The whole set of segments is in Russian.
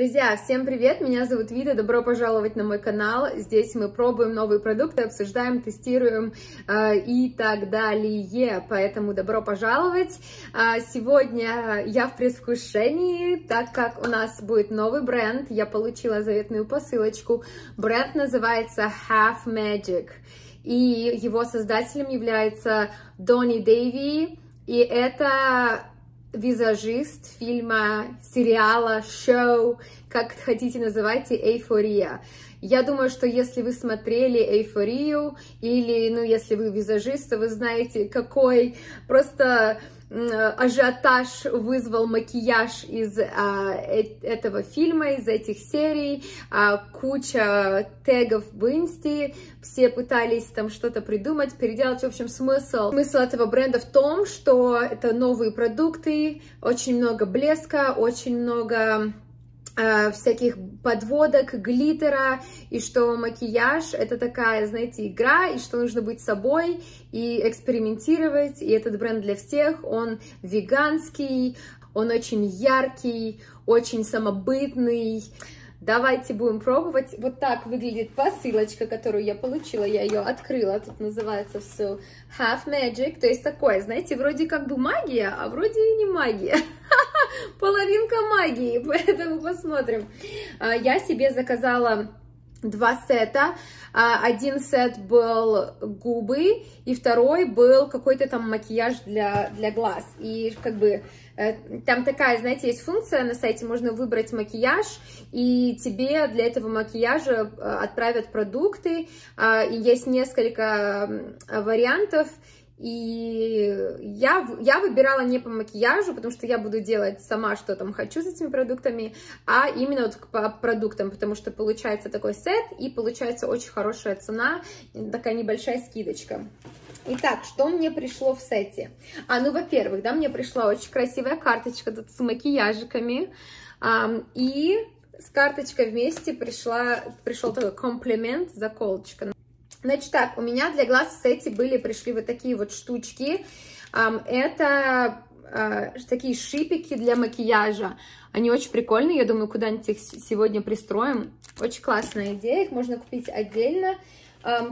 Друзья, всем привет! Меня зовут Вида, добро пожаловать на мой канал. Здесь мы пробуем новые продукты, обсуждаем, тестируем э, и так далее. Поэтому добро пожаловать! Э, сегодня я в предвкушении, так как у нас будет новый бренд. Я получила заветную посылочку. Бренд называется Half Magic. И его создателем является Донни Дэйви. И это визажист фильма, сериала, шоу, как хотите называйте, «Эйфория». Я думаю, что если вы смотрели «Эйфорию» или, ну, если вы визажист, то вы знаете, какой просто ажиотаж вызвал макияж из а, э, этого фильма, из этих серий, а, куча тегов в инсте, все пытались там что-то придумать, переделать, в общем, смысл. Смысл этого бренда в том, что это новые продукты, очень много блеска, очень много Э, всяких подводок, глиттера, и что макияж это такая, знаете, игра, и что нужно быть собой и экспериментировать, и этот бренд для всех, он веганский, он очень яркий, очень самобытный, Давайте будем пробовать. Вот так выглядит посылочка, которую я получила. Я ее открыла. Тут называется все Half Magic. То есть такое, знаете, вроде как бы магия, а вроде и не магия. Половинка магии. Поэтому посмотрим. А, я себе заказала два сета. А, один сет был губы, и второй был какой-то там макияж для, для глаз. И как бы там такая, знаете, есть функция на сайте, можно выбрать макияж, и тебе для этого макияжа э, отправят продукты, а, и есть несколько вариантов, и я, я выбирала не по макияжу, потому что я буду делать сама, что там хочу с этими продуктами, а именно вот по продуктам, потому что получается такой сет, и получается очень хорошая цена, такая небольшая скидочка. Итак, что мне пришло в сете? А, ну, во-первых, да, мне пришла очень красивая карточка тут с макияжиками. Um, и с карточкой вместе пришла, пришел такой комплимент, заколочка. Значит так, у меня для глаз в сете были, пришли вот такие вот штучки. Um, это uh, такие шипики для макияжа. Они очень прикольные, я думаю, куда-нибудь их сегодня пристроим. Очень классная идея, их можно купить отдельно.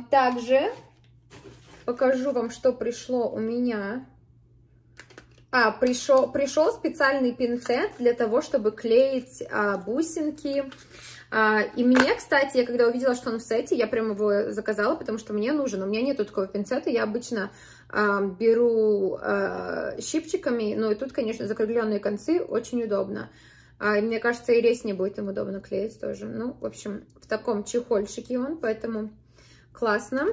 Также покажу вам, что пришло у меня. А, пришел, пришел специальный пинцет для того, чтобы клеить а, бусинки. А, и мне, кстати, я когда увидела, что он в сете, я прям его заказала, потому что мне нужен. У меня нету такого пинцета, я обычно а, беру а, щипчиками, ну и тут, конечно, закругленные концы, очень удобно. А, и мне кажется, и резне будет им удобно клеить тоже. Ну, в общем, в таком чехольчике он, поэтому классно.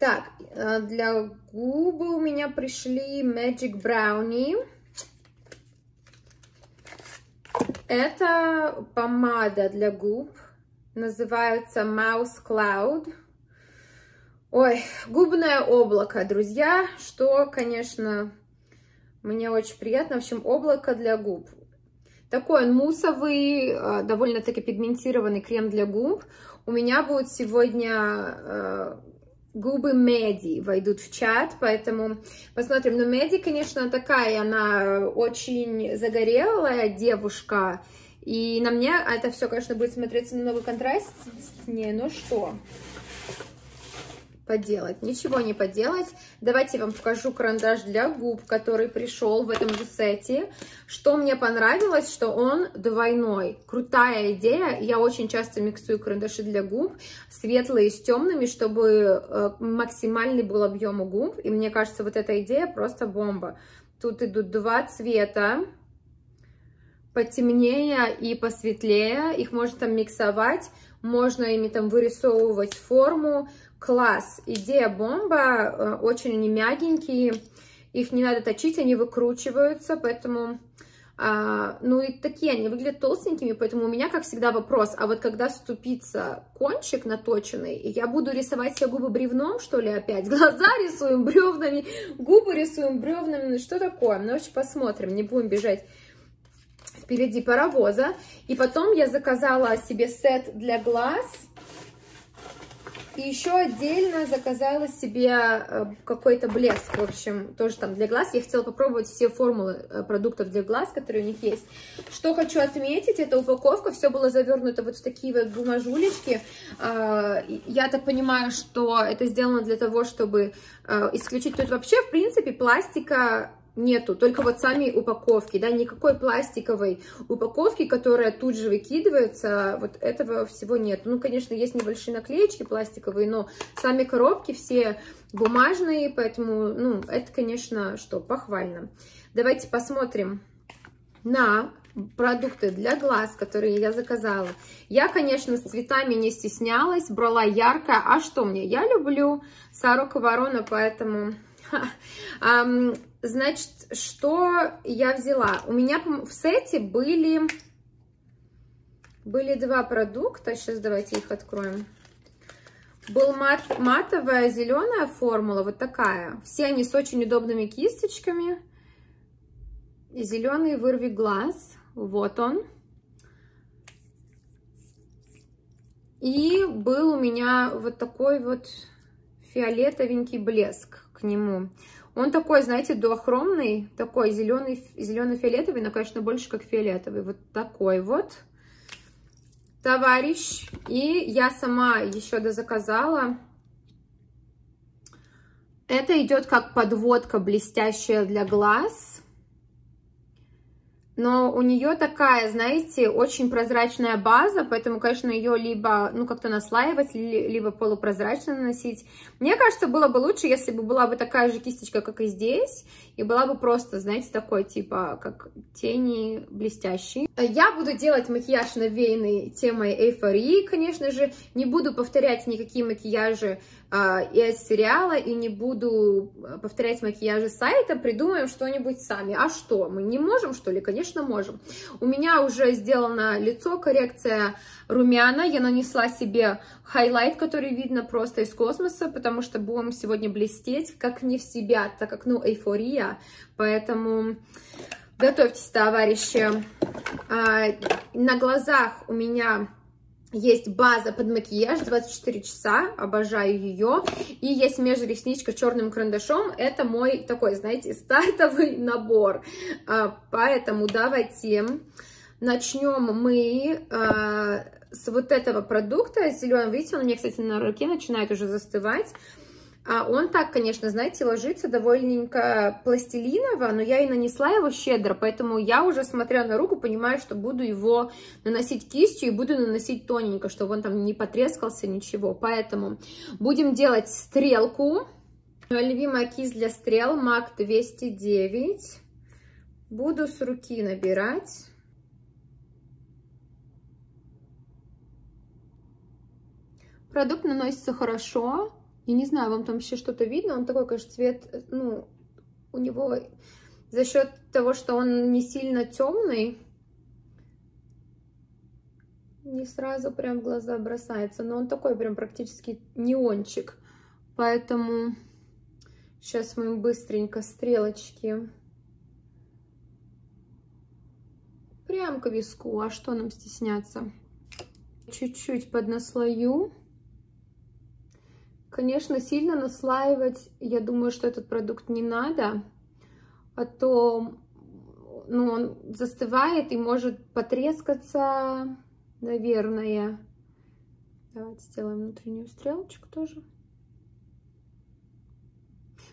Так, э, для губы у меня пришли Magic Brownie. Это помада для губ. Называется Mouse Cloud. Ой, губное облако, друзья. Что, конечно, мне очень приятно. В общем, облако для губ. Такой он мусовый, э, довольно-таки пигментированный крем для губ. У меня будет сегодня э, губы Меди войдут в чат, поэтому посмотрим. Но Меди, конечно, такая, она очень загорелая девушка, и на мне это все, конечно, будет смотреться немного контрастнее, но что? Поделать, ничего не поделать. Давайте я вам покажу карандаш для губ, который пришел в этом же сете. Что мне понравилось, что он двойной. Крутая идея. Я очень часто миксую карандаши для губ, светлые с темными, чтобы э, максимальный был объем у губ. И мне кажется, вот эта идея просто бомба. Тут идут два цвета потемнее и посветлее. Их можно там миксовать, можно ими там вырисовывать форму. Класс, идея бомба, э, очень они мягенькие, их не надо точить, они выкручиваются, поэтому, а, ну и такие они выглядят толстенькими, поэтому у меня, как всегда, вопрос, а вот когда ступится кончик наточенный, я буду рисовать себе губы бревном, что ли, опять? Глаза рисуем бревнами, губы рисуем бревнами, ну что такое? Ну, очень посмотрим, не будем бежать впереди паровоза. И потом я заказала себе сет для глаз, И еще отдельно заказала себе э, какой-то блеск, в общем, тоже там для глаз. Я хотела попробовать все формулы э, продуктов для глаз, которые у них есть. Что хочу отметить, это упаковка, все было завернуто вот в такие вот бумажулечки. А, я так понимаю, что это сделано для того, чтобы э, исключить тут вообще, в принципе, пластика нету, только вот сами упаковки, да, никакой пластиковой упаковки, которая тут же выкидывается, вот этого всего нет. Ну, конечно, есть небольшие наклеечки пластиковые, но сами коробки все бумажные, поэтому, ну, это, конечно, что, похвально. Давайте посмотрим на продукты для глаз, которые я заказала. Я, конечно, с цветами не стеснялась, брала яркое. А что мне? Я люблю Сорока Ворона, поэтому Значит, что я взяла? У меня в сете были, были два продукта. Сейчас давайте их откроем. Был мат, матовая зеленая формула, вот такая. Все они с очень удобными кисточками. Зеленый вырви глаз. Вот он. И был у меня вот такой вот фиолетовенький блеск к нему. Он такой, знаете, дуохромный, такой зеленый, зелено-фиолетовый, но, конечно, больше как фиолетовый. Вот такой вот товарищ. И я сама еще дозаказала. Это идет как подводка блестящая для глаз но у нее такая, знаете, очень прозрачная база, поэтому, конечно, ее либо, ну, как-то наслаивать, либо полупрозрачно наносить. Мне кажется, было бы лучше, если бы была бы такая же кисточка, как и здесь, и была бы просто, знаете, такой, типа, как тени блестящие. Я буду делать макияж навеянный темой эйфории, конечно же, не буду повторять никакие макияжи из сериала и не буду а, повторять макияжи сайта, придумаем что-нибудь сами. А что, мы не можем, что ли? Конечно, можем. У меня уже сделано лицо, коррекция румяна. Я нанесла себе highlight, который видно просто из космоса, потому что будем сегодня блестеть, как не в себя, так как, ну, эйфория. Поэтому готовьтесь, товарищи. А, на глазах у меня есть база под макияж 24 часа, обожаю ее. И есть межресничка черным карандашом. Это мой такой, знаете, стартовый набор. А, поэтому давайте начнем мы а, с вот этого продукта зеленого. Видите, он у меня, кстати, на руке начинает уже застывать. А он так, конечно, знаете, ложится довольненько пластилиново, но я и нанесла его щедро, поэтому я уже, смотря на руку, понимаю, что буду его наносить кистью и буду наносить тоненько, чтобы он там не потрескался, ничего. Поэтому будем делать стрелку. Любимая кисть для стрел MAC 209. Буду с руки набирать. Продукт наносится хорошо. Я не знаю, вам там вообще что-то видно. Он такой, конечно, цвет, ну, у него за счет того, что он не сильно темный, не сразу прям в глаза бросается. Но он такой прям практически неончик. Поэтому сейчас мы быстренько стрелочки прям к виску. А что нам стесняться? Чуть-чуть поднаслою. Конечно, сильно наслаивать, я думаю, что этот продукт не надо, а то ну, он застывает и может потрескаться, наверное. Давайте сделаем внутреннюю стрелочку тоже.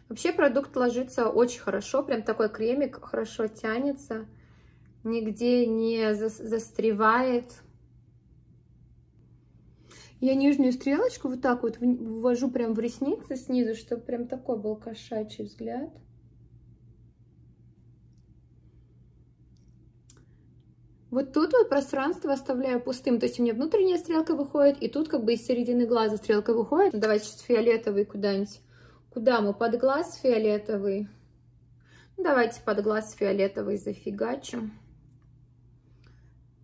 Вообще продукт ложится очень хорошо, прям такой кремик хорошо тянется, нигде не застревает. Я нижнюю стрелочку вот так вот ввожу прям в ресницы снизу, чтобы прям такой был кошачий взгляд. Вот тут вот пространство оставляю пустым, то есть у меня внутренняя стрелка выходит, и тут как бы из середины глаза стрелка выходит. Ну, давайте сейчас фиолетовый куда-нибудь. Куда мы? Под глаз фиолетовый. Ну, давайте под глаз фиолетовый зафигачим.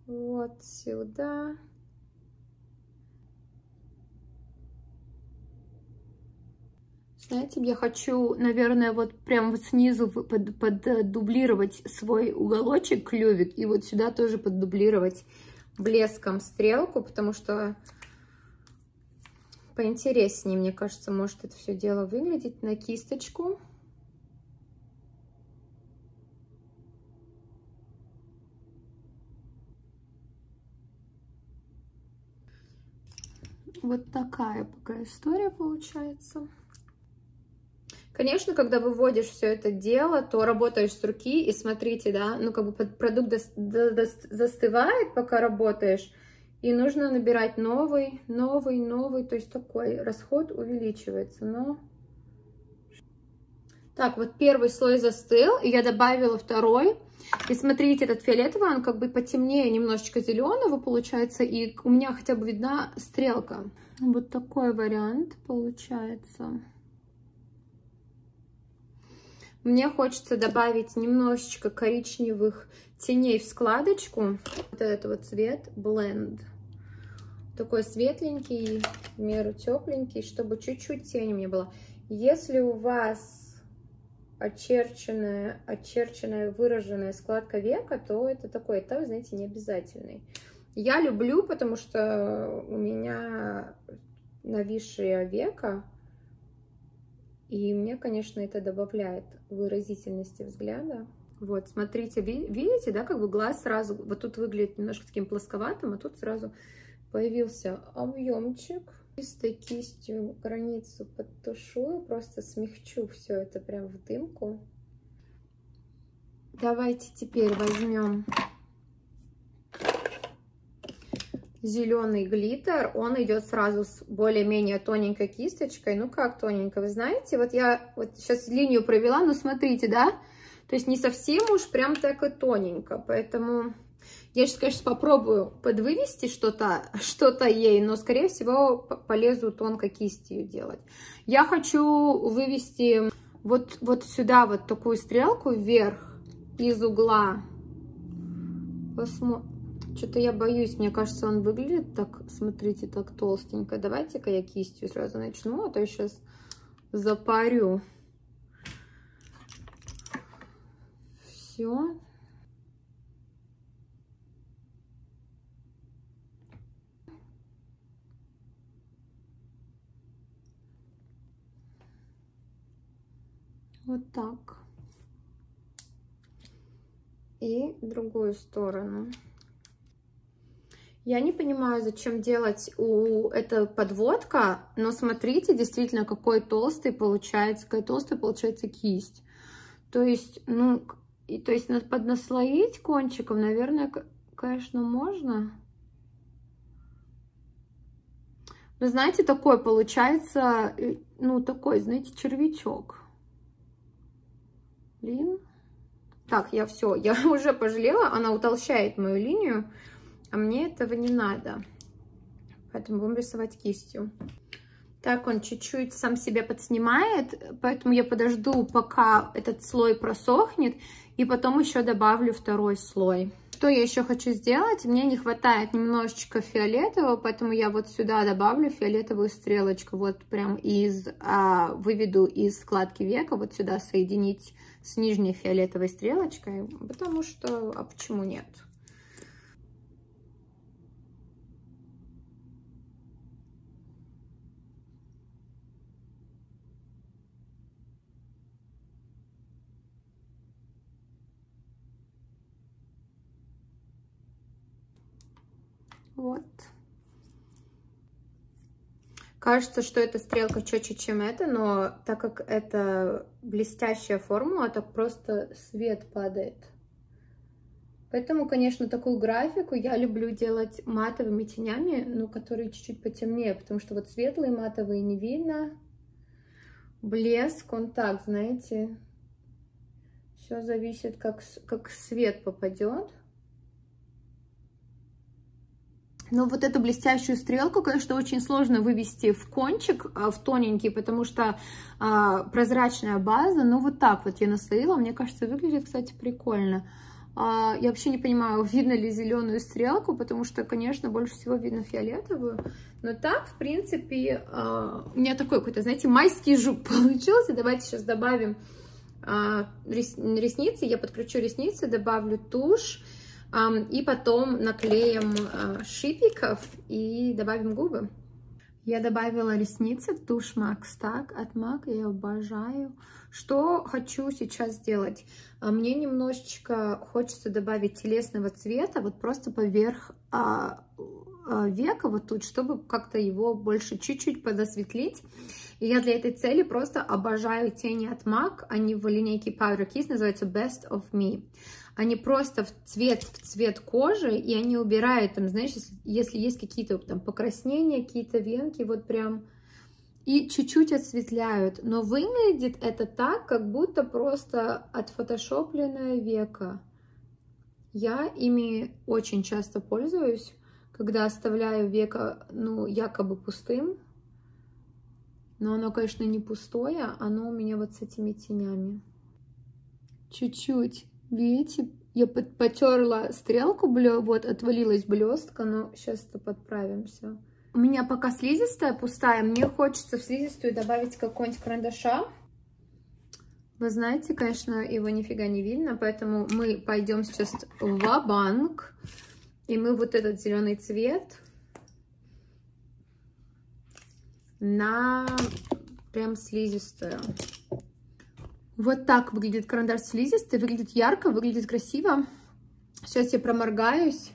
Вот сюда. Знаете, я хочу, наверное, вот прям вот снизу под, поддублировать свой уголочек, клювик, и вот сюда тоже поддублировать блеском стрелку, потому что поинтереснее, мне кажется, может это все дело выглядеть на кисточку. Вот такая пока история получается. Конечно, когда выводишь все это дело, то работаешь с руки, и смотрите, да, ну как бы продукт застывает, пока работаешь, и нужно набирать новый, новый, новый, то есть такой расход увеличивается, но... Так, вот первый слой застыл, и я добавила второй. И смотрите, этот фиолетовый, он как бы потемнее немножечко зеленого получается, и у меня хотя бы видна стрелка. Вот такой вариант получается. Мне хочется добавить немножечко коричневых теней в складочку. Вот этот вот цвет Blend. Такой светленький, в меру тепленький, чтобы чуть-чуть тени мне было. Если у вас очерченная, очерченная, выраженная складка века, то это такой этап, знаете, не обязательный. Я люблю, потому что у меня нависшее века, и мне, конечно, это добавляет выразительности взгляда. Вот, смотрите, видите, да, как бы глаз сразу, вот тут выглядит немножко таким плосковатым, а тут сразу появился объемчик. Чистой кистью границу подтушую, просто смягчу все это прям в дымку. Давайте теперь возьмем зеленый глиттер, он идет сразу с более-менее тоненькой кисточкой. Ну как тоненько, вы знаете, вот я вот сейчас линию провела, но смотрите, да, то есть не совсем уж прям так и тоненько, поэтому я сейчас, конечно, попробую подвывести что-то что, -то, ей, но, скорее всего, полезу тонкой кистью делать. Я хочу вывести вот, вот сюда вот такую стрелку вверх из угла. Посмотрим. Что-то я боюсь, мне кажется, он выглядит так, смотрите, так толстенько. Давайте-ка я кистью сразу начну, а то я сейчас запарю. Все. Вот так. И другую сторону. Я не понимаю, зачем делать у это подводка, но смотрите, действительно, какой толстый получается, какая толстая получается кисть. То есть, ну, и, то есть поднаслоить кончиком, наверное, конечно, можно. Но знаете, такой получается, э, ну, такой, знаете, червячок. Блин. Так, я все, я уже пожалела, она утолщает мою линию а мне этого не надо. Поэтому будем рисовать кистью. Так он чуть-чуть сам себя подснимает, поэтому я подожду, пока этот слой просохнет, и потом еще добавлю второй слой. Что я еще хочу сделать? Мне не хватает немножечко фиолетового, поэтому я вот сюда добавлю фиолетовую стрелочку, вот прям из, а, выведу из складки века, вот сюда соединить с нижней фиолетовой стрелочкой, потому что, а почему нет? Вот. Кажется, что эта стрелка четче, чем это, но так как это блестящая формула, так просто свет падает. Поэтому, конечно, такую графику я люблю делать матовыми тенями, но которые чуть-чуть потемнее, потому что вот светлые матовые не видно. Блеск, он так, знаете, все зависит, как, как свет попадет. Но вот эту блестящую стрелку, конечно, очень сложно вывести в кончик, а, в тоненький, потому что а, прозрачная база. Но вот так вот я наслоила. Мне кажется, выглядит, кстати, прикольно. А, я вообще не понимаю, видно ли зеленую стрелку, потому что, конечно, больше всего видно фиолетовую. Но так, в принципе, а, у меня такой какой-то, знаете, майский жук получился. Давайте сейчас добавим а, ресницы. Я подключу ресницы, добавлю тушь. И потом наклеим а, шипиков и добавим губы. Я добавила ресницы тушь Max так от MAC, я обожаю. Что хочу сейчас сделать? А, мне немножечко хочется добавить телесного цвета, вот просто поверх а, а, века вот тут, чтобы как-то его больше чуть-чуть подосветлить. И я для этой цели просто обожаю тени от MAC, они в линейке Powder Kiss, называются Best of Me. Они просто в цвет, в цвет кожи, и они убирают, там, знаешь, если, если есть какие-то там покраснения, какие-то венки, вот прям, и чуть-чуть осветляют. Но выглядит это так, как будто просто отфотошопленное века. Я ими очень часто пользуюсь, когда оставляю века, ну, якобы пустым. Но оно, конечно, не пустое, оно у меня вот с этими тенями. Чуть-чуть Видите, я потерла стрелку, вот отвалилась блестка, но сейчас это подправим все. У меня пока слизистая пустая, мне хочется в слизистую добавить какой-нибудь карандаша. Вы знаете, конечно, его нифига не видно, поэтому мы пойдем сейчас в банк и мы вот этот зеленый цвет на прям слизистую. Вот так выглядит карандаш слизистый, выглядит ярко, выглядит красиво. Сейчас я проморгаюсь.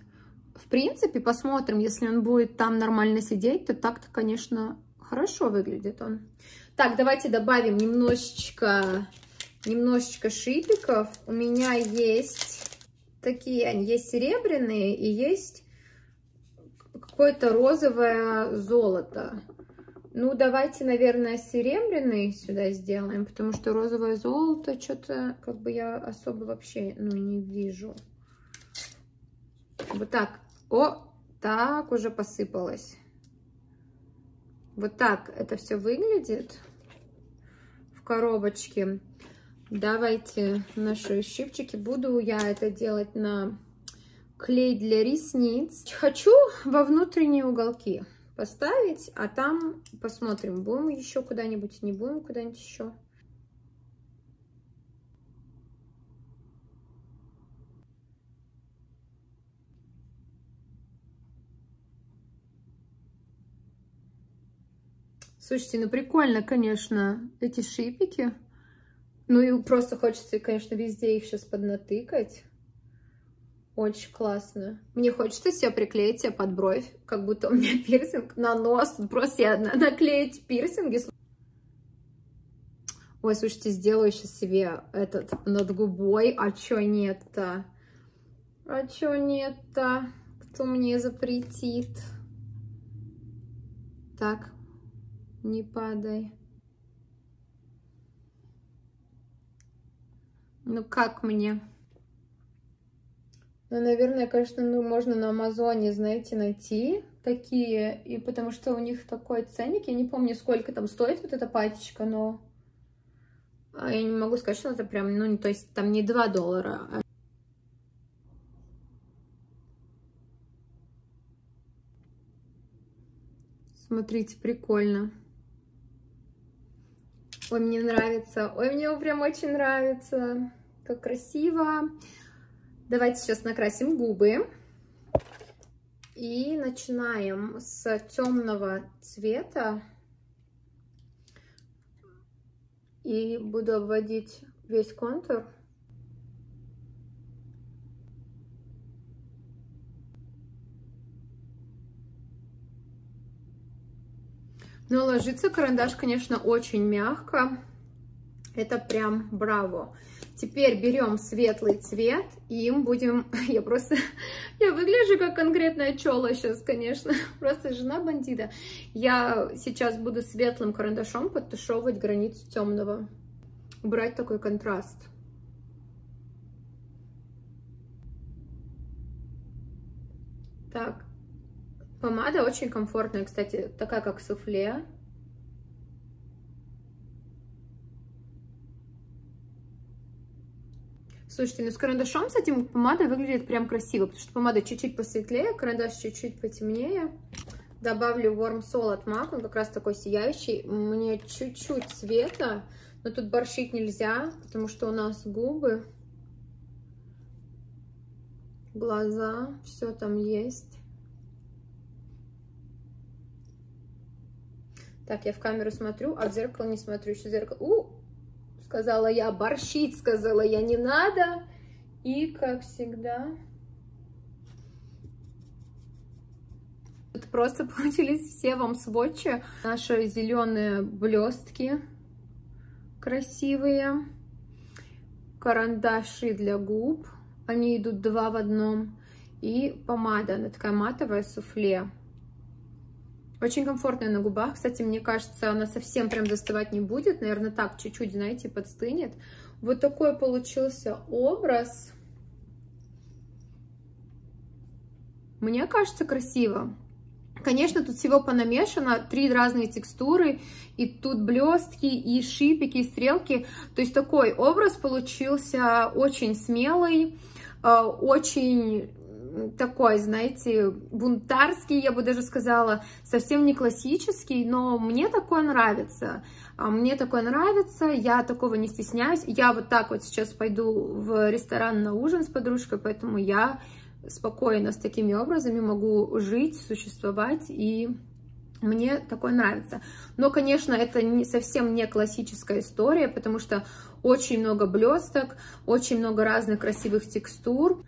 В принципе, посмотрим, если он будет там нормально сидеть, то так-то, конечно, хорошо выглядит он. Так, давайте добавим немножечко, немножечко шипиков. У меня есть такие, они есть серебряные и есть какое-то розовое золото. Ну, давайте, наверное, серебряный сюда сделаем, потому что розовое золото что-то, как бы я особо вообще, ну, не вижу. Вот так. О, так уже посыпалось. Вот так это все выглядит в коробочке. Давайте наши щипчики. Буду я это делать на клей для ресниц. Хочу во внутренние уголки поставить, а там посмотрим, будем еще куда-нибудь, не будем куда-нибудь еще. Слушайте, ну прикольно, конечно, эти шипики. Ну и просто хочется, конечно, везде их сейчас поднатыкать. Очень классно. Мне хочется себе приклеить себе под бровь, как будто у меня пирсинг на нос. Просто я наклеить пирсинги. Ой, слушайте, сделаю сейчас себе этот над губой. А чё нет-то? А чё нет-то? Кто мне запретит? Так, не падай. Ну как мне? Ну, наверное, конечно, ну, можно на Амазоне, знаете, найти такие, и потому что у них такой ценник, я не помню, сколько там стоит вот эта пачечка, но а я не могу сказать, что это прям, ну, то есть там не 2 доллара. А Смотрите, прикольно. Ой, мне нравится. Ой, мне прям очень нравится. Как красиво. Давайте сейчас накрасим губы. И начинаем с темного цвета. И буду обводить весь контур. Но ложится карандаш, конечно, очень мягко. Это прям браво. Теперь берем светлый цвет и им будем... Я просто... Я выгляжу как конкретная чела сейчас, конечно. Просто жена бандита. Я сейчас буду светлым карандашом подтушевывать границу темного. Убрать такой контраст. Так. Помада очень комфортная, кстати, такая как суфле. Слушайте, ну с карандашом, с этим помадой выглядит прям красиво, потому что помада чуть-чуть посветлее, карандаш чуть-чуть потемнее. Добавлю Warm Soul от MAC, он как раз такой сияющий. Мне чуть-чуть цвета, но тут борщить нельзя, потому что у нас губы, глаза, все там есть. Так, я в камеру смотрю, а в зеркало не смотрю. Еще зеркало. У, сказала я, борщить, сказала я, не надо. И, как всегда... Это просто получились все вам сводчи. Наши зеленые блестки красивые. Карандаши для губ. Они идут два в одном. И помада, она такая матовая, суфле. Очень комфортная на губах. Кстати, мне кажется, она совсем прям застывать не будет. Наверное, так чуть-чуть, знаете, подстынет. Вот такой получился образ. Мне кажется, красиво. Конечно, тут всего понамешано, три разные текстуры, и тут блестки, и шипики, и стрелки. То есть такой образ получился очень смелый, э, очень такой, знаете, бунтарский, я бы даже сказала, совсем не классический, но мне такое нравится. А мне такое нравится, я такого не стесняюсь. Я вот так вот сейчас пойду в ресторан на ужин с подружкой, поэтому я спокойно с такими образами могу жить, существовать, и мне такое нравится. Но, конечно, это не, совсем не классическая история, потому что очень много блесток, очень много разных красивых текстур.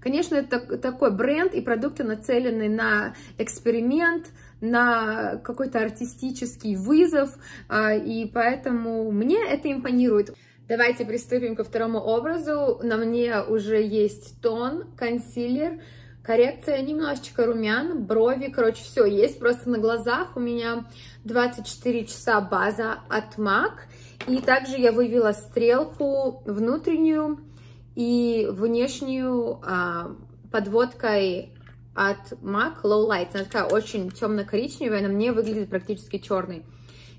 Конечно, это такой бренд, и продукты нацелены на эксперимент, на какой-то артистический вызов, а, и поэтому мне это импонирует. Давайте приступим ко второму образу. На мне уже есть тон, консилер, коррекция, немножечко румян, брови, короче, все есть просто на глазах. У меня 24 часа база от MAC. И также я вывела стрелку внутреннюю и внешнюю а, подводкой от MAC Low Light. Она такая очень темно-коричневая, на мне выглядит практически черной.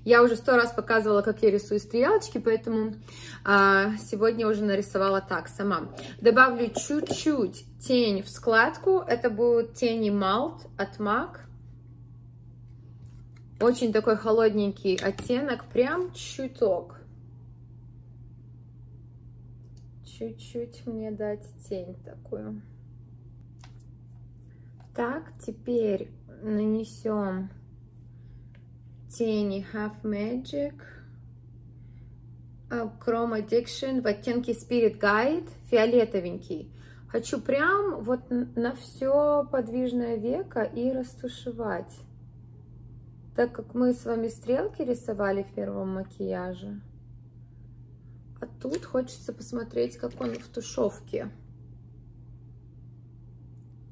Я уже сто раз показывала, как я рисую стрелочки, поэтому а, сегодня уже нарисовала так сама. Добавлю чуть-чуть тень в складку. Это будут тени Malt от MAC. Очень такой холодненький оттенок, прям чуток. Чуть-чуть мне дать тень такую. Так, теперь нанесем тени Half Magic, а, Chrome Addiction в оттенке Spirit Guide, фиолетовенький. Хочу прям вот на все подвижное веко и растушевать. Так как мы с вами стрелки рисовали в первом макияже. А тут хочется посмотреть, как он в тушевке.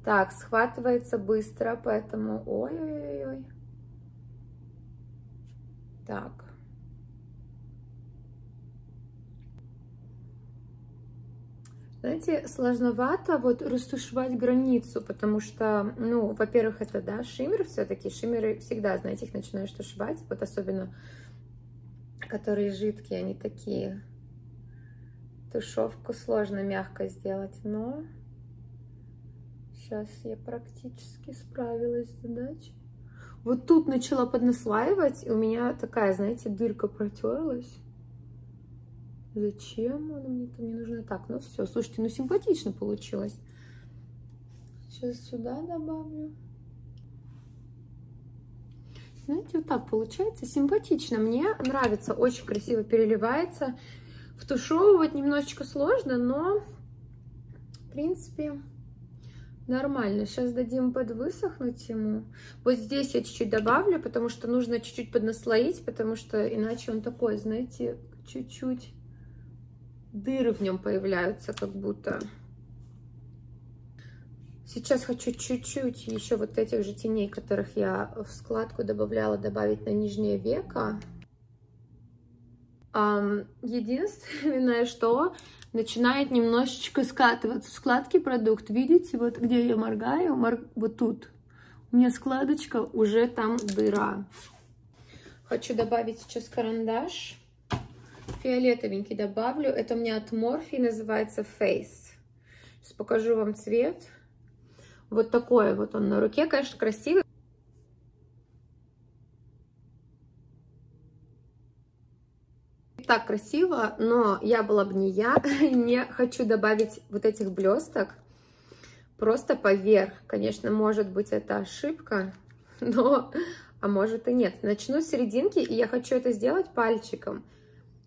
Так, схватывается быстро, поэтому... Ой-ой-ой. Так. Знаете, сложновато вот растушевать границу, потому что, ну, во-первых, это, да, шиммер все-таки. Шиммеры всегда, знаете, их начинаешь тушевать, вот особенно, которые жидкие, они такие. Тушевку сложно мягко сделать, но сейчас я практически справилась с задачей. Вот тут начала поднаслаивать, и у меня такая, знаете, дырка протерлась. Зачем она мне там не нужна? Так, ну все, слушайте, ну симпатично получилось. Сейчас сюда добавлю. Знаете, вот так получается симпатично. Мне нравится, очень красиво переливается. Втушевывать немножечко сложно, но в принципе Нормально. Сейчас дадим подвысохнуть ему. Вот здесь я чуть-чуть добавлю, потому что нужно чуть-чуть поднаслоить, потому что иначе он такой, знаете, чуть-чуть дыры в нем появляются, как будто. Сейчас хочу чуть-чуть еще вот этих же теней, которых я в складку добавляла, добавить на нижнее веко. Единственное, что начинает немножечко скатываться. Складки продукт, видите, вот где я моргаю, мор... вот тут. У меня складочка, уже там дыра. Хочу добавить сейчас карандаш. Фиолетовенький добавлю. Это у меня от Morphe, называется Face. Сейчас покажу вам цвет. Вот такой вот он на руке, конечно, красивый. Так красиво, но я была бы не я, не хочу добавить вот этих блесток просто поверх. Конечно, может быть, это ошибка, но а может и нет. Начну с серединки, и я хочу это сделать пальчиком,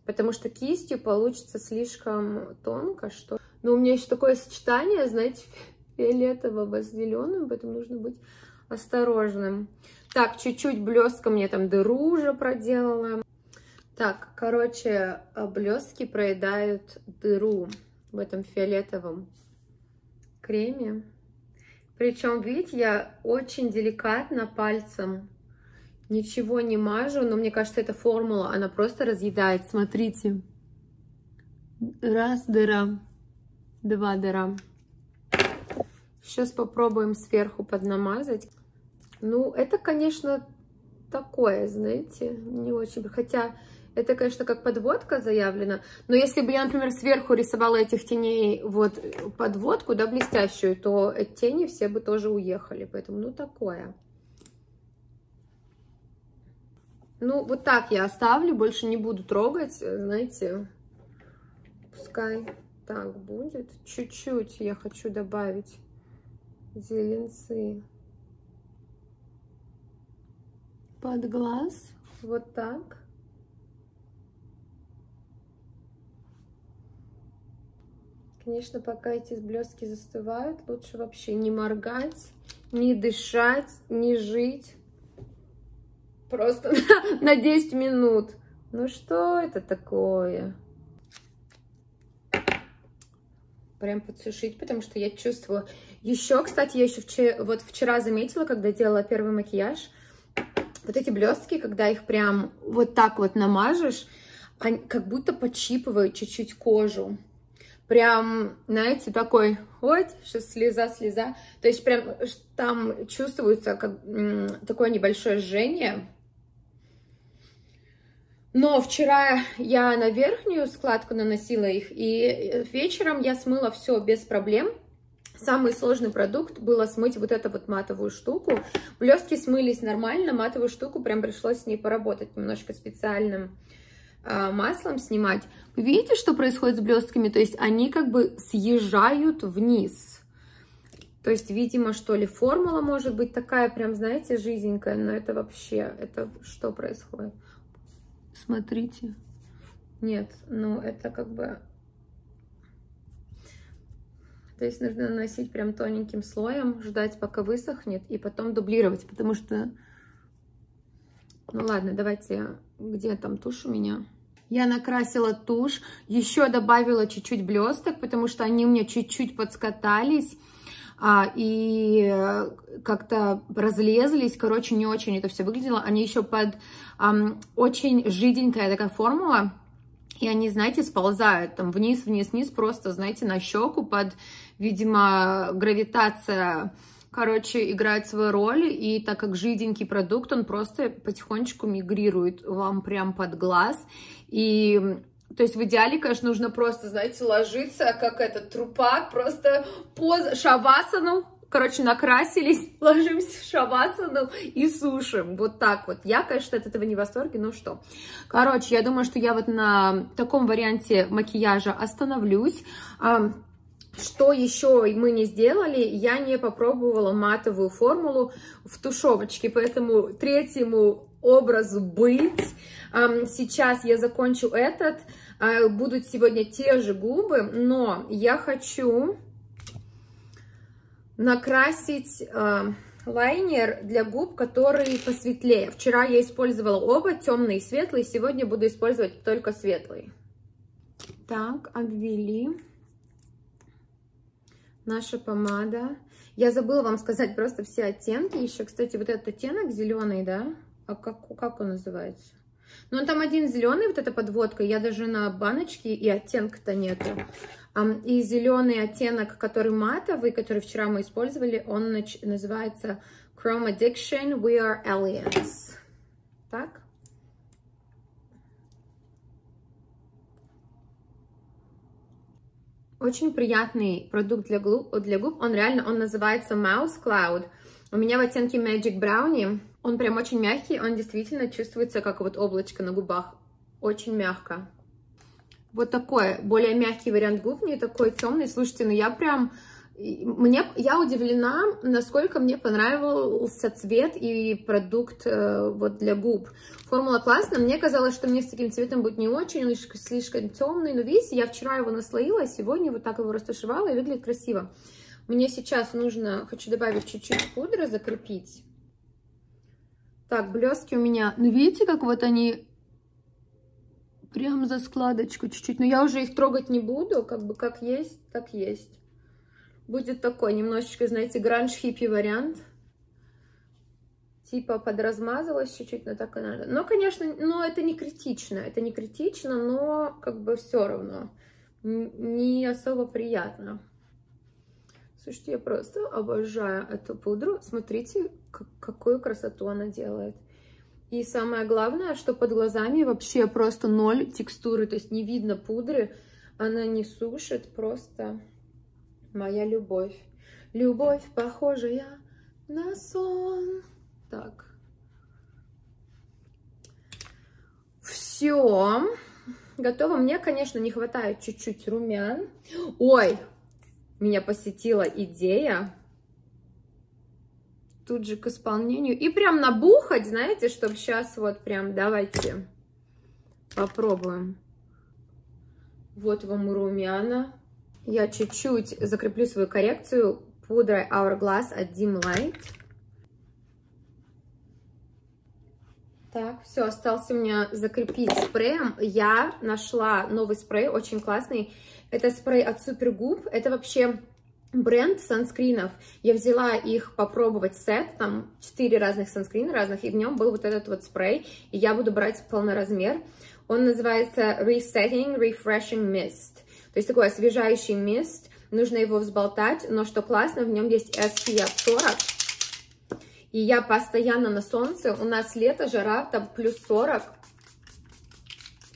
потому что кистью получится слишком тонко, что... Но у меня еще такое сочетание, знаете, фиолетового с зеленым, поэтому нужно быть осторожным. Так, чуть-чуть блестка мне там дыру уже проделала. Так, короче, блестки проедают дыру в этом фиолетовом креме. Причем, видите, я очень деликатно пальцем ничего не мажу, но мне кажется, эта формула, она просто разъедает. Смотрите. Раз дыра, два дыра. Сейчас попробуем сверху поднамазать. Ну, это, конечно, такое, знаете, не очень. Хотя это, конечно, как подводка заявлена. Но если бы я, например, сверху рисовала этих теней вот подводку, да, блестящую, то эти тени все бы тоже уехали. Поэтому, ну, такое. Ну, вот так я оставлю, больше не буду трогать, знаете. Пускай так будет. Чуть-чуть я хочу добавить зеленцы под глаз. Вот так. Конечно, пока эти блестки застывают, лучше вообще не моргать, не дышать, не жить. Просто на 10 минут. Ну что это такое? Прям подсушить, потому что я чувствую. Еще, кстати, я еще вчера, вот вчера заметила, когда делала первый макияж, вот эти блестки, когда их прям вот так вот намажешь, они как будто подщипывают чуть-чуть кожу прям, знаете, такой, вот, сейчас слеза, слеза. То есть прям там чувствуется как, такое небольшое жжение. Но вчера я на верхнюю складку наносила их, и вечером я смыла все без проблем. Самый сложный продукт было смыть вот эту вот матовую штуку. Блестки смылись нормально, матовую штуку прям пришлось с ней поработать немножко специальным маслом снимать, вы видите, что происходит с блестками? То есть они как бы съезжают вниз. То есть, видимо, что ли, формула может быть такая прям, знаете, жизненькая, но это вообще, это что происходит? Смотрите. Нет, ну это как бы... То есть нужно наносить прям тоненьким слоем, ждать пока высохнет и потом дублировать, потому что... Ну ладно, давайте, где там тушь у меня? Я накрасила тушь, еще добавила чуть-чуть блесток, потому что они у меня чуть-чуть подскатались а, и э, как-то разлезлись. Короче, не очень это все выглядело. Они еще под а, очень жиденькая такая формула. И они, знаете, сползают там вниз, вниз, вниз, просто, знаете, на щеку под, видимо, гравитация короче, играет свою роль, и так как жиденький продукт, он просто потихонечку мигрирует вам прям под глаз, и то есть в идеале, конечно, нужно просто, знаете, ложиться, как этот трупак, просто поз шавасану, короче, накрасились, ложимся в шавасану и сушим. Вот так вот. Я, конечно, от этого не в восторге, но что. Короче, я думаю, что я вот на таком варианте макияжа остановлюсь. Что еще мы не сделали, я не попробовала матовую формулу в тушевочке, поэтому третьему образу быть. Сейчас я закончу этот, а, будут сегодня те же губы, но я хочу накрасить а, лайнер для губ, который посветлее. Вчера я использовала оба, темный и светлый, сегодня буду использовать только светлый. Так, обвели наша помада. Я забыла вам сказать просто все оттенки. Еще, кстати, вот этот оттенок зеленый, да? А как, как он называется? Ну, там один зеленый, вот эта подводка. Я даже на баночке и оттенка-то нету. И зеленый оттенок, который матовый, который вчера мы использовали, он называется Chrome Addiction We Are Aliens. Так? Очень приятный продукт для губ, для губ. Он реально, он называется Mouse Cloud. У меня в оттенке Magic Brownie. Он прям очень мягкий, он действительно чувствуется как вот облачко на губах. Очень мягко. Вот такой, более мягкий вариант губ, не такой темный. Слушайте, ну я прям мне, я удивлена, насколько мне понравился цвет и продукт э, вот для губ. Формула классная. Мне казалось, что мне с таким цветом будет не очень, он слишком, слишком темный. Но видите, я вчера его наслоила, а сегодня вот так его растушевала и выглядит красиво. Мне сейчас нужно, хочу добавить чуть-чуть пудры, закрепить. Так, блестки у меня. Ну, видите, как вот они прям за складочку чуть-чуть. Но я уже их трогать не буду, как бы как есть, так есть. Будет такой немножечко, знаете, гранж-хиппи вариант. Типа подразмазалась чуть-чуть, но так и надо. Но, конечно, но это не критично. Это не критично, но как бы все равно. Не особо приятно. Слушайте, я просто обожаю эту пудру. Смотрите, какую красоту она делает. И самое главное, что под глазами вообще просто ноль текстуры. То есть не видно пудры. Она не сушит, просто моя любовь. Любовь, похожая на сон. Так. Все. Готово. Мне, конечно, не хватает чуть-чуть румян. Ой, меня посетила идея тут же к исполнению. И прям набухать, знаете, чтобы сейчас вот прям давайте попробуем. Вот вам румяна. Я чуть-чуть закреплю свою коррекцию пудрой Hourglass от Dim Light. Так, все, остался у меня закрепить спреем. Я нашла новый спрей, очень классный. Это спрей от Supergoop. Это вообще бренд санскринов. Я взяла их попробовать сет, там 4 разных санскрина разных, и в нем был вот этот вот спрей, и я буду брать полный размер. Он называется Resetting Refreshing Mist. То есть такой освежающий мист, нужно его взболтать, но что классно, в нем есть SPF 40. И я постоянно на солнце, у нас лето, жара, там плюс 40.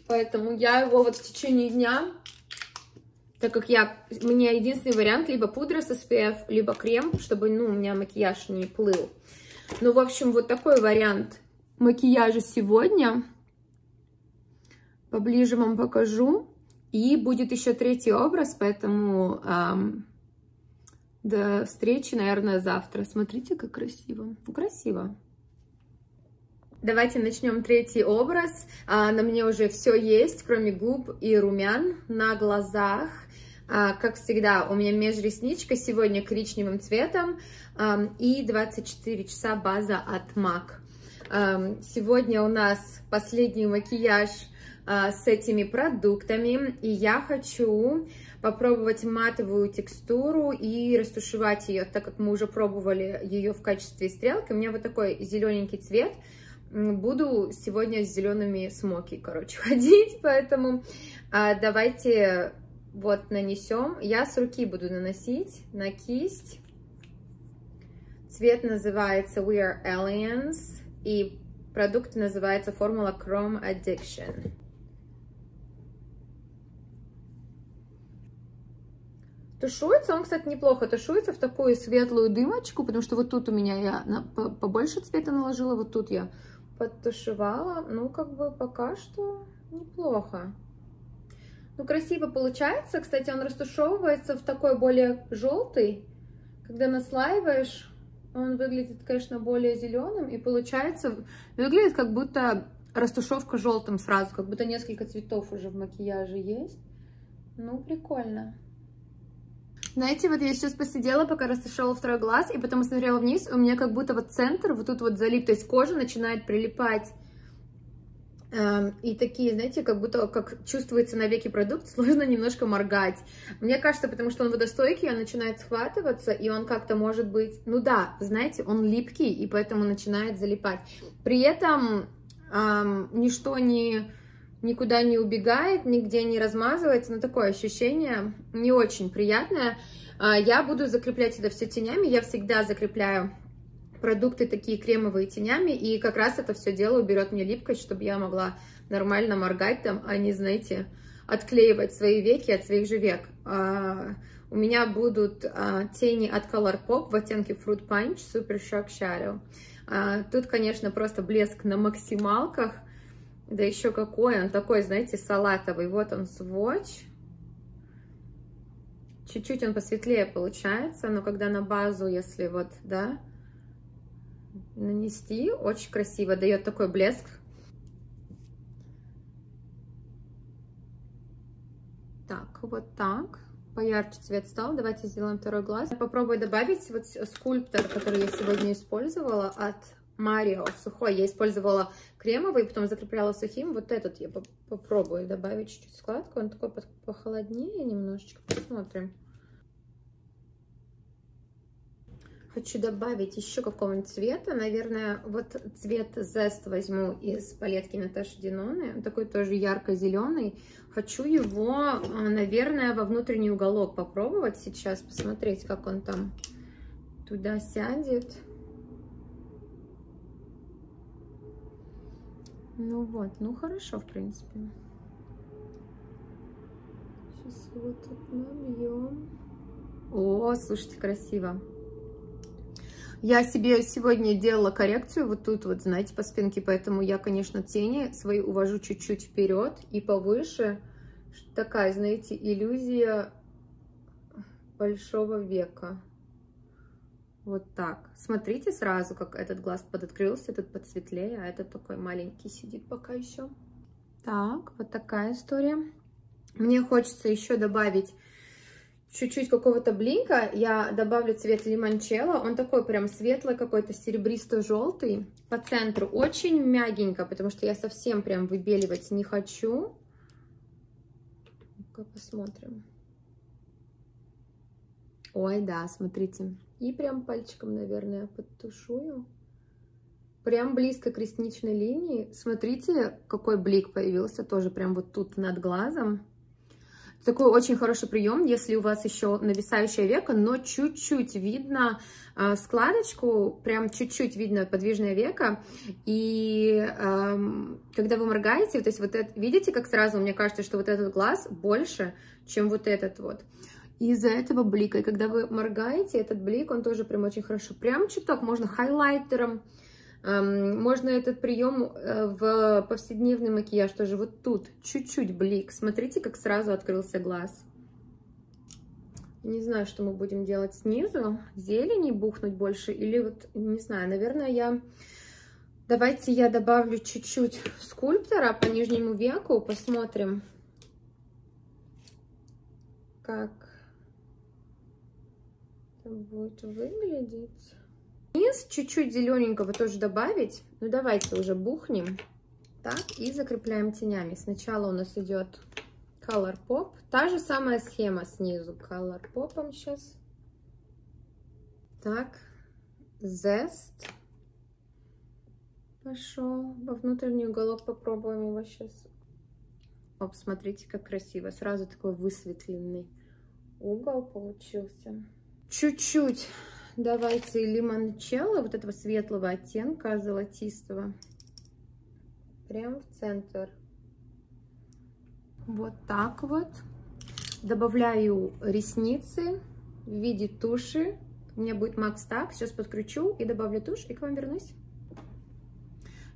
Поэтому я его вот в течение дня, так как я, меня единственный вариант, либо пудра с SPF, либо крем, чтобы, ну, у меня макияж не плыл. Ну, в общем, вот такой вариант макияжа сегодня. Поближе вам покажу. И будет еще третий образ, поэтому эм, до встречи, наверное, завтра. Смотрите, как красиво. Ну, красиво. Давайте начнем третий образ. А, на мне уже все есть, кроме губ и румян на глазах. А, как всегда, у меня межресничка сегодня коричневым цветом а, и 24 часа база от MAC. А, сегодня у нас последний макияж с этими продуктами. И я хочу попробовать матовую текстуру и растушевать ее, так как мы уже пробовали ее в качестве стрелки. У меня вот такой зелененький цвет. Буду сегодня с зелеными смоки, короче, ходить, поэтому а, давайте вот нанесем. Я с руки буду наносить на кисть. Цвет называется We Are Aliens и продукт называется формула Chrome Addiction. Тушуется он, кстати, неплохо тушуется в такую светлую дымочку, потому что вот тут у меня я побольше цвета наложила, вот тут я подтушевала. Ну, как бы пока что неплохо. Ну, красиво получается. Кстати, он растушевывается в такой более желтый. Когда наслаиваешь, он выглядит, конечно, более зеленым. И получается, выглядит как будто растушевка желтым сразу, как будто несколько цветов уже в макияже есть. Ну, прикольно. Знаете, вот я сейчас посидела, пока растушевала второй глаз, и потом смотрела вниз, у меня как будто вот центр вот тут вот залип, то есть кожа начинает прилипать. Эм, и такие, знаете, как будто как чувствуется на веке продукт, сложно немножко моргать. Мне кажется, потому что он водостойкий, он начинает схватываться, и он как-то может быть, ну да, знаете, он липкий, и поэтому начинает залипать. При этом эм, ничто не никуда не убегает, нигде не размазывается, но такое ощущение не очень приятное. А, я буду закреплять это все тенями, я всегда закрепляю продукты такие кремовые тенями, и как раз это все дело уберет мне липкость, чтобы я могла нормально моргать там, а не, знаете, отклеивать свои веки от своих же век. А, у меня будут а, тени от Colourpop в оттенке Fruit Punch Super Shock Shadow. Тут, конечно, просто блеск на максималках, да еще какой он такой, знаете, салатовый. Вот он сводч. Чуть-чуть он посветлее получается, но когда на базу, если вот, да, нанести, очень красиво, дает такой блеск. Так, вот так. Поярче цвет стал. Давайте сделаем второй глаз. Попробую добавить вот скульптор, который я сегодня использовала от Марио сухой. Я использовала кремовый, потом закрепляла сухим. Вот этот я попробую добавить чуть-чуть складку. Он такой похолоднее немножечко. Посмотрим. Хочу добавить еще какого-нибудь цвета. Наверное, вот цвет Zest возьму из палетки Наташи Диноны. Он такой тоже ярко-зеленый. Хочу его, а, наверное, во внутренний уголок попробовать сейчас. Посмотреть, как он там туда сядет. Ну вот, ну хорошо, в принципе. Сейчас вот тут набьем. О, слушайте, красиво. Я себе сегодня делала коррекцию вот тут вот, знаете, по спинке, поэтому я, конечно, тени свои увожу чуть-чуть вперед и повыше. Такая, знаете, иллюзия большого века. Вот так. Смотрите сразу, как этот глаз подоткрылся, этот подсветлее, а этот такой маленький сидит пока еще. Так, вот такая история. Мне хочется еще добавить чуть-чуть какого-то блинка. Я добавлю цвет лимончелло. Он такой прям светлый, какой-то серебристо-желтый. По центру очень мягенько, потому что я совсем прям выбеливать не хочу. Ну-ка посмотрим. Ой, да, смотрите. И прям пальчиком, наверное, подтушую. Прям близко к ресничной линии. Смотрите, какой блик появился тоже прям вот тут над глазом. Такой очень хороший прием, если у вас еще нависающее веко, но чуть-чуть видно э, складочку, прям чуть-чуть видно подвижное веко. И э, когда вы моргаете, то есть вот это, видите, как сразу, мне кажется, что вот этот глаз больше, чем вот этот вот из-за этого блика. И когда вы моргаете, этот блик, он тоже прям очень хорошо. Прям чуток, можно хайлайтером, эм, можно этот прием э, в повседневный макияж тоже вот тут, чуть-чуть блик. Смотрите, как сразу открылся глаз. Не знаю, что мы будем делать снизу. Зелени бухнуть больше или вот, не знаю, наверное, я... Давайте я добавлю чуть-чуть скульптора по нижнему веку, посмотрим, как будет выглядеть. Низ чуть-чуть зелененького тоже добавить. Ну, давайте уже бухнем. Так, и закрепляем тенями. Сначала у нас идет Color Pop. Та же самая схема снизу. Color Pop сейчас. Так, Zest. Пошел. Во внутренний уголок попробуем его сейчас. Оп, смотрите, как красиво. Сразу такой высветленный угол получился чуть-чуть давайте лимончелло, вот этого светлого оттенка, золотистого, прям в центр. Вот так вот. Добавляю ресницы в виде туши. У меня будет Max Так. Сейчас подкручу и добавлю тушь, и к вам вернусь.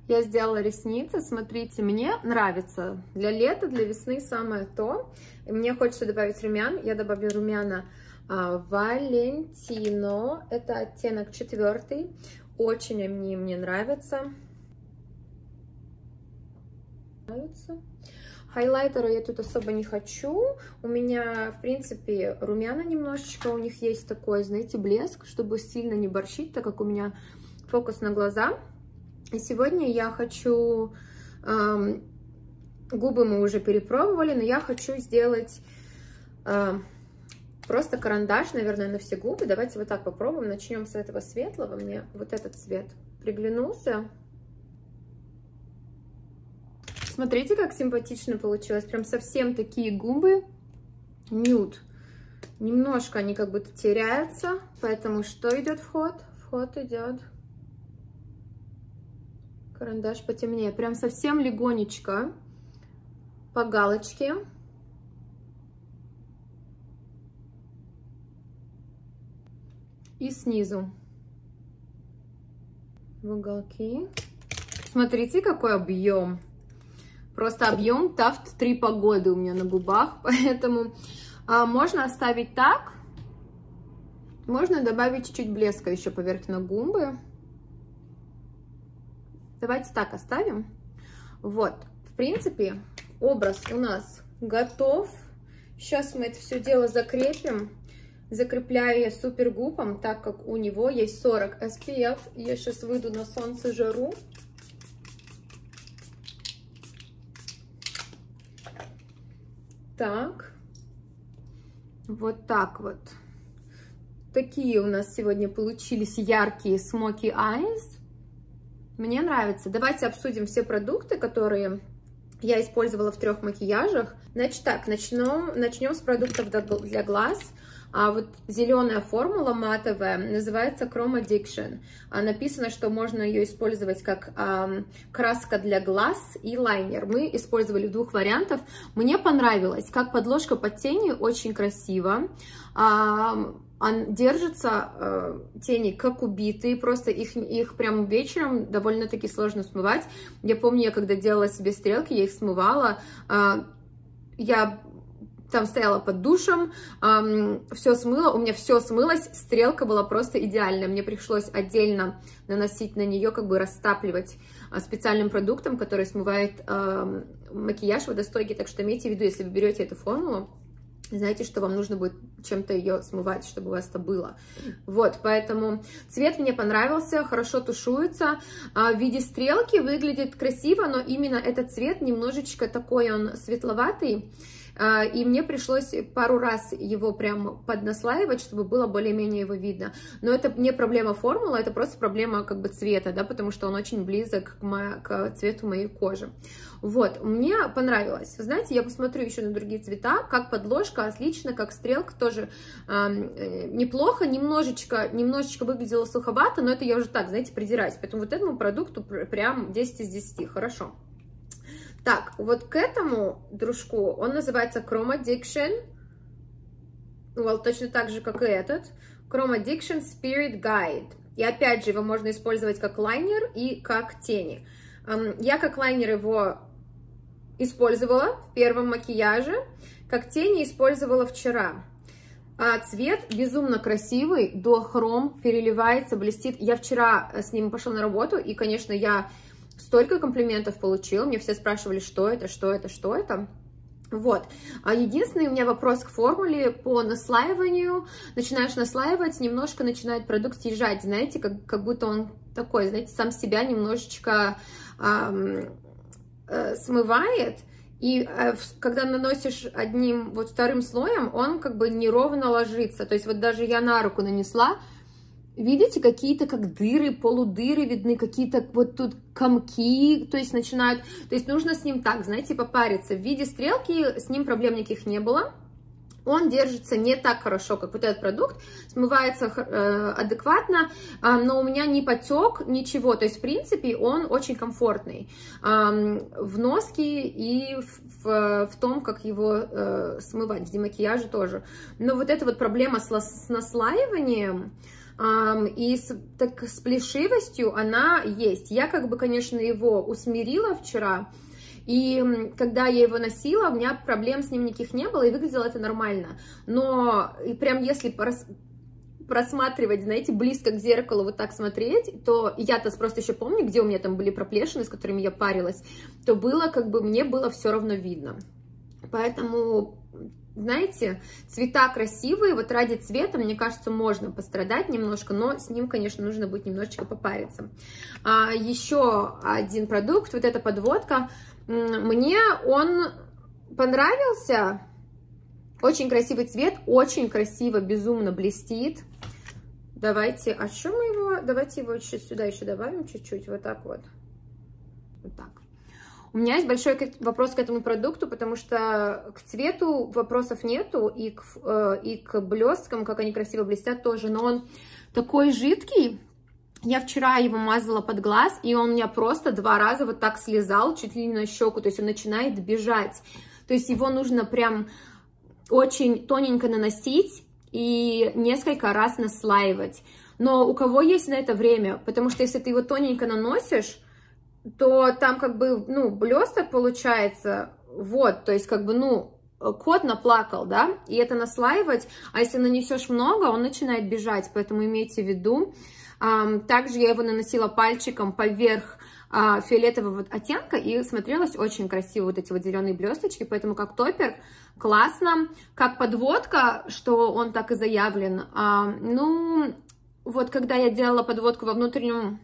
Я сделала ресницы, смотрите, мне нравится. Для лета, для весны самое то. Мне хочется добавить румян. Я добавлю румяна Валентино. Это оттенок четвертый. Очень они мне нравятся. Нравится. Хайлайтера я тут особо не хочу. У меня, в принципе, румяна немножечко. У них есть такой, знаете, блеск, чтобы сильно не борщить, так как у меня фокус на глаза. И сегодня я хочу... Эм, губы мы уже перепробовали, но я хочу сделать... Э, Просто карандаш, наверное, на все губы. Давайте вот так попробуем. Начнем с этого светлого. Мне вот этот цвет приглянулся. Смотрите, как симпатично получилось. Прям совсем такие губы. Нюд. Немножко они как будто теряются. Поэтому что идет в ход? В ход идет карандаш потемнее. Прям совсем легонечко по галочке. И снизу в уголки. Смотрите, какой объем. Просто объем тафт 3 погоды у меня на губах, поэтому А, можно оставить так. Можно добавить чуть-чуть блеска еще поверх на губы. Давайте так оставим. Вот, в принципе, образ у нас готов. Сейчас мы это все дело закрепим. Закрепляю я супергупом, так как у него есть 40 SPF. Я сейчас выйду на солнце жару. Так. Вот так вот. Такие у нас сегодня получились яркие смоки eyes. Мне нравится. Давайте обсудим все продукты, которые я использовала в трех макияжах. Значит так, начнем, начнем с продуктов для глаз. А вот зеленая формула матовая называется Chrome Addiction. А написано, что можно ее использовать как а, краска для глаз и лайнер. Мы использовали двух вариантов. Мне понравилось, как подложка под тени, очень красиво. А, он держится э, тени как убитые, просто их, их прям вечером довольно-таки сложно смывать. Я помню, я когда делала себе стрелки, я их смывала, э, я там стояла под душем, эм, все смыло, у меня все смылось, стрелка была просто идеальная, мне пришлось отдельно наносить на нее, как бы растапливать э, специальным продуктом, который смывает э, макияж водостойкий, так что имейте в виду, если вы берете эту формулу, знаете, что вам нужно будет чем-то ее смывать, чтобы у вас это было. Вот, поэтому цвет мне понравился, хорошо тушуется. А, в виде стрелки выглядит красиво, но именно этот цвет немножечко такой он светловатый. А, и мне пришлось пару раз его прям поднаслаивать, чтобы было более-менее его видно. Но это не проблема формулы, это просто проблема как бы цвета, да, потому что он очень близок к, мо... к цвету моей кожи. Вот, мне понравилось. Знаете, я посмотрю еще на другие цвета, как подложка, отлично, как стрелка тоже э, неплохо, немножечко, немножечко выглядела суховато, но это я уже так, знаете, придираюсь. Поэтому вот этому продукту прям 10 из 10, хорошо. Так, вот к этому дружку, он называется Chrome Addiction. Well, точно так же, как и этот. Chrome Addiction Spirit Guide. И опять же, его можно использовать как лайнер и как тени. Я как лайнер его использовала в первом макияже, как тени использовала вчера. А цвет безумно красивый, до хром переливается, блестит. Я вчера с ним пошла на работу, и, конечно, я столько комплиментов получила. Мне все спрашивали, что это, что это, что это. Вот. А единственный у меня вопрос к формуле по наслаиванию. Начинаешь наслаивать, немножко начинает продукт съезжать, знаете, как, как будто он такой, знаете, сам себя немножечко эм, э, смывает. И э, когда наносишь одним, вот вторым слоем, он как бы неровно ложится. То есть вот даже я на руку нанесла, Видите, какие-то как дыры, полудыры видны, какие-то вот тут комки, то есть начинают, то есть нужно с ним так, знаете, попариться. В виде стрелки с ним проблем никаких не было. Он держится не так хорошо, как вот этот продукт, смывается э, адекватно, э, но у меня не потек, ничего. То есть, в принципе, он очень комфортный э, в носке и в, в, в том, как его э, смывать, в демакияже тоже. Но вот эта вот проблема с, с наслаиванием, и с, так, с плешивостью она есть. Я как бы, конечно, его усмирила вчера, и когда я его носила, у меня проблем с ним никаких не было, и выглядело это нормально. Но прям если прос просматривать, знаете, близко к зеркалу вот так смотреть, то я-то просто еще помню, где у меня там были проплешины, с которыми я парилась, то было как бы, мне было все равно видно. Поэтому знаете, цвета красивые, вот ради цвета, мне кажется, можно пострадать немножко, но с ним, конечно, нужно будет немножечко попариться. А, еще один продукт, вот эта подводка, мне он понравился, очень красивый цвет, очень красиво, безумно блестит. Давайте, а что мы его, давайте его еще сюда еще добавим чуть-чуть, вот так вот, вот так. У меня есть большой вопрос к этому продукту, потому что к цвету вопросов нету, и к, э, и к блесткам, как они красиво блестят, тоже. Но он такой жидкий. Я вчера его мазала под глаз, и он у меня просто два раза вот так слезал, чуть ли не на щеку. То есть он начинает бежать. То есть его нужно прям очень тоненько наносить и несколько раз наслаивать. Но у кого есть на это время? Потому что если ты его тоненько наносишь, то там как бы, ну, блесток получается, вот, то есть как бы, ну, кот наплакал, да, и это наслаивать, а если нанесешь много, он начинает бежать, поэтому имейте в виду. Также я его наносила пальчиком поверх а, фиолетового оттенка и смотрелось очень красиво вот эти вот зеленые блесточки, поэтому как топер классно, как подводка, что он так и заявлен. А, ну, вот когда я делала подводку во внутреннем,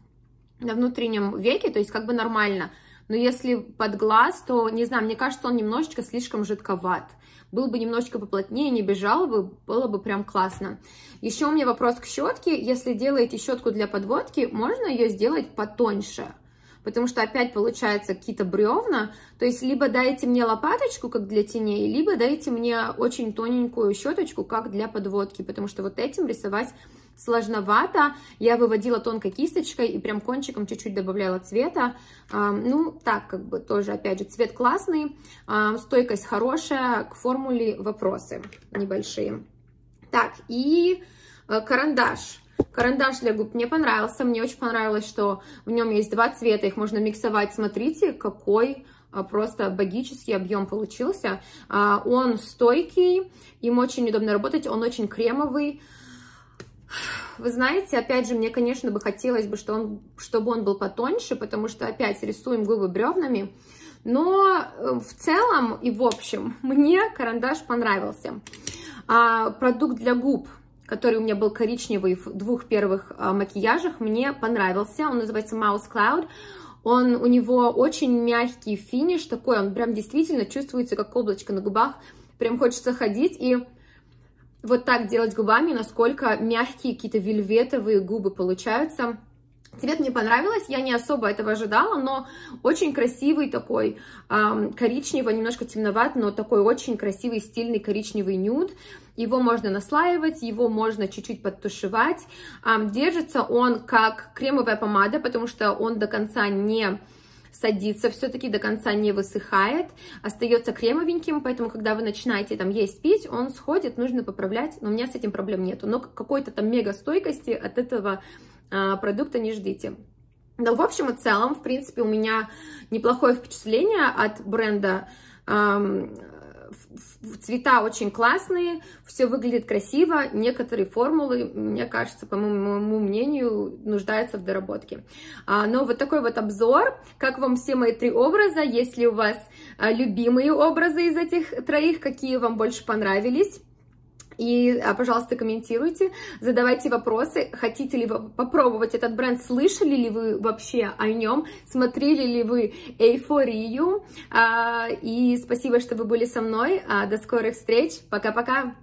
на внутреннем веке, то есть как бы нормально, но если под глаз, то, не знаю, мне кажется, он немножечко слишком жидковат. Был бы немножечко поплотнее, не бежал бы, было бы прям классно. Еще у меня вопрос к щетке. Если делаете щетку для подводки, можно ее сделать потоньше? потому что опять получается какие-то бревна, то есть либо дайте мне лопаточку, как для теней, либо дайте мне очень тоненькую щеточку, как для подводки, потому что вот этим рисовать сложновато. Я выводила тонкой кисточкой и прям кончиком чуть-чуть добавляла цвета. Ну, так как бы тоже, опять же, цвет классный, стойкость хорошая, к формуле вопросы небольшие. Так, и э, карандаш. Карандаш для губ мне понравился. Мне очень понравилось, что в нем есть два цвета. Их можно миксовать. Смотрите, какой а, просто богический объем получился. А, он стойкий, им очень удобно работать, он очень кремовый. Вы знаете, опять же, мне, конечно, бы хотелось бы, что он, чтобы он был потоньше, потому что опять рисуем губы бревнами. Но э, в целом и в общем мне карандаш понравился. А, продукт для губ который у меня был коричневый в двух первых а, макияжах, мне понравился. Он называется Mouse Cloud. Он, у него очень мягкий финиш такой, он прям действительно чувствуется как облачко на губах. Прям хочется ходить и вот так делать губами, насколько мягкие какие-то вельветовые губы получаются. Цвет мне понравилось, я не особо этого ожидала, но очень красивый такой, эм, коричневый, немножко темноват, но такой очень красивый, стильный коричневый нюд. Его можно наслаивать, его можно чуть-чуть подтушевать. Эм, держится он как кремовая помада, потому что он до конца не садится, все-таки до конца не высыхает, остается кремовеньким, поэтому, когда вы начинаете там есть, пить, он сходит, нужно поправлять, но у меня с этим проблем нету, но какой-то там мега стойкости от этого а, продукта не ждите. Но в общем и целом, в принципе, у меня неплохое впечатление от бренда. Цвета очень классные, все выглядит красиво, некоторые формулы, мне кажется, по моему мнению, нуждаются в доработке. А, но вот такой вот обзор, как вам все мои три образа, если у вас а, любимые образы из этих троих, какие вам больше понравились, и, а, пожалуйста, комментируйте, задавайте вопросы, хотите ли вы попробовать этот бренд, слышали ли вы вообще о нем, смотрели ли вы эйфорию, а, и спасибо, что вы были со мной, а, до скорых встреч, пока-пока!